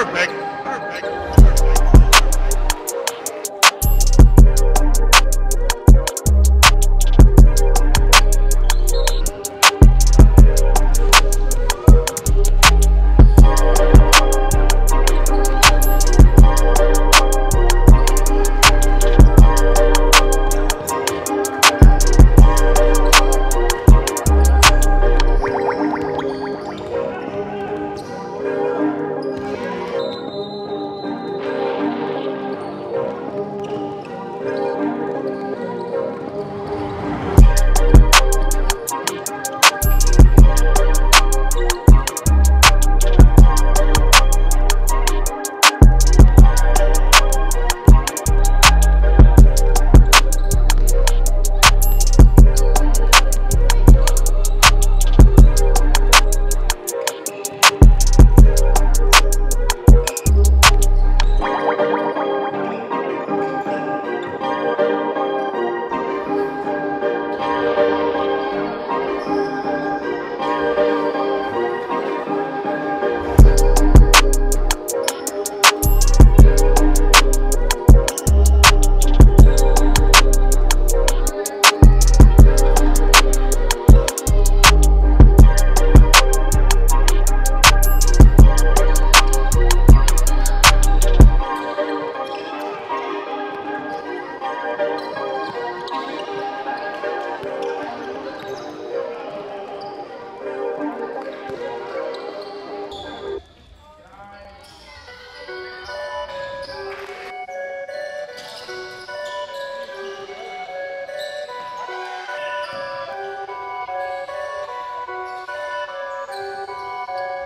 Perfect.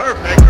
Perfect.